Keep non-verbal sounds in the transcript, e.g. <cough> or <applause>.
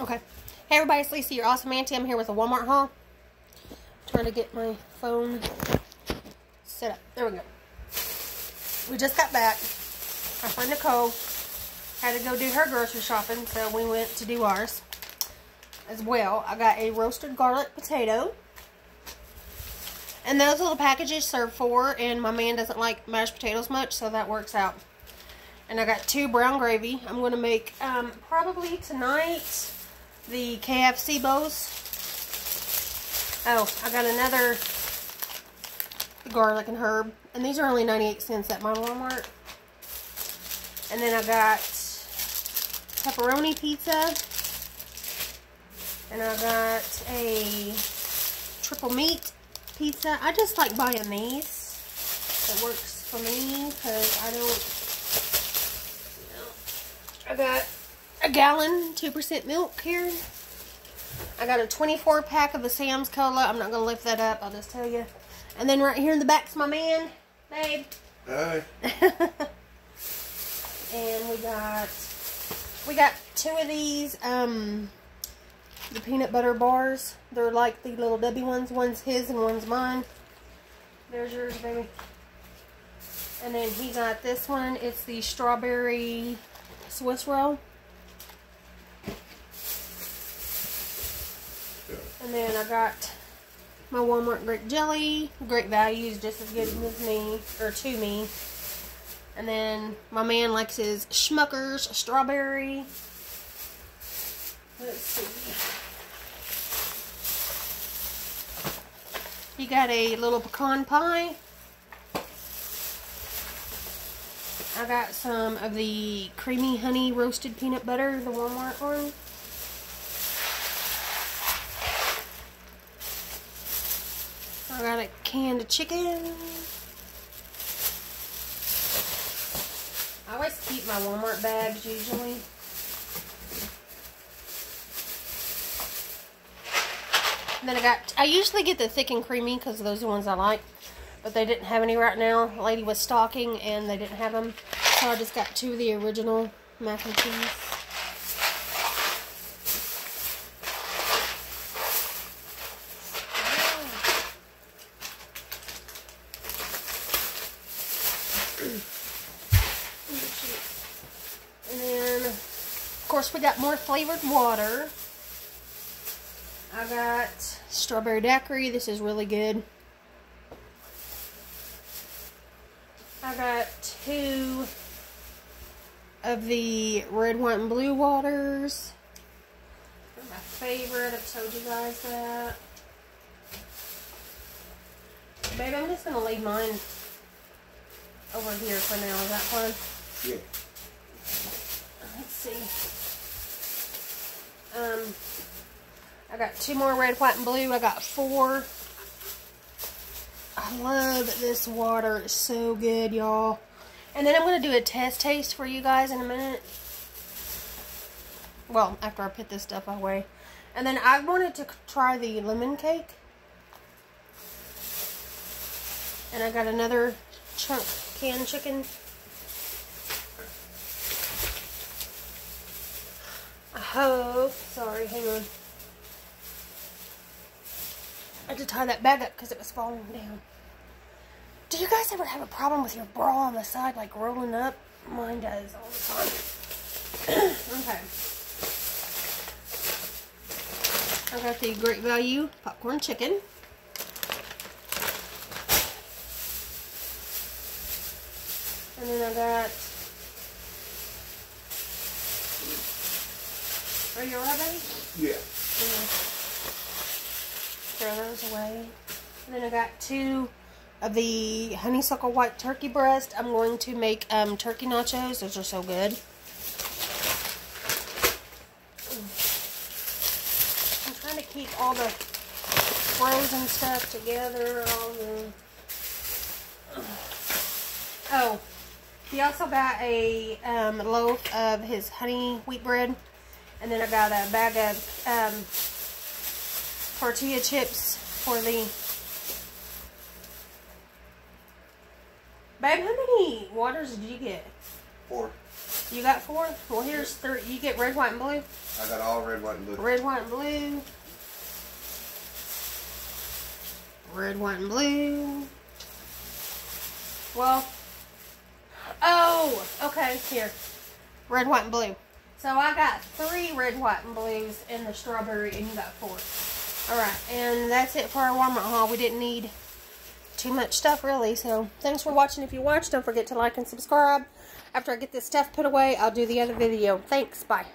Okay. Hey everybody, it's Lisa, your awesome auntie. I'm here with a Walmart haul. trying to get my phone set up. There we go. We just got back. My friend Nicole had to go do her grocery shopping, so we went to do ours as well. I got a roasted garlic potato. And those little packages serve four, and my man doesn't like mashed potatoes much, so that works out. And I got two brown gravy. I'm going to make, um, probably tonight, the KFC bowls. Oh, I got another garlic and herb. And these are only 98 cents at my Walmart. And then I got pepperoni pizza. And I got a triple meat pizza. I just like buying these. It works for me because I don't... I got a gallon, 2% milk here. I got a 24 pack of the Sam's Cola. I'm not going to lift that up. I'll just tell you. And then right here in the back's my man, babe. Hi. <laughs> and we got we got two of these um the peanut butter bars. They're like the little Debbie ones. One's his and one's mine. There's yours, baby. And then he got this one. It's the strawberry Swiss roll. And then I got my Walmart grape jelly. Great values, just as good as me, or to me. And then my man likes his Schmuckers strawberry. Let's see. He got a little pecan pie. I got some of the creamy honey roasted peanut butter, the Walmart one. I got a canned chicken. I always keep my Walmart bags usually. And then I got, I usually get the thick and creamy because those are the ones I like. But they didn't have any right now. The lady was stocking and they didn't have them. So I just got two of the original mac and cheese. And then, of course, we got more flavored water. I got strawberry daiquiri. This is really good. I got two of the red, white, and blue waters. They're my favorite. I've told you guys that. Baby, I'm just going to leave mine over here for now. Is that fun? Yeah. Let's see. Um, I got two more red, white, and blue. I got four. I love this water. It's so good, y'all. And then I'm going to do a test taste for you guys in a minute. Well, after I put this stuff away. And then I wanted to try the lemon cake. And I got another chunk canned chicken. Hope. Sorry, hang on. I had to tie that bag up because it was falling down. Do you guys ever have a problem with your bra on the side, like rolling up? Mine does all the time. <clears throat> okay. I got the Great Value popcorn chicken. And then I got Are you alright, buddy? Yeah. Throw those away. And then I got two of the honeysuckle white turkey breast. I'm going to make um, turkey nachos. Those are so good. I'm trying to keep all the frozen stuff together. All the... Oh, he also got a um, loaf of his honey wheat bread. And then I got a bag of um, tortilla chips for the... Babe, how many waters did you get? Four. You got four? Well, here's three. You get red, white, and blue? I got all red, white, and blue. Red, white, and blue. Red, white, and blue. Well, oh, okay, here. Red, white, and blue. So I got three red, white, and blues in the strawberry, and you got four. Alright, and that's it for our Walmart haul. We didn't need too much stuff, really. So, thanks for watching. If you watched, don't forget to like and subscribe. After I get this stuff put away, I'll do the other video. Thanks. Bye.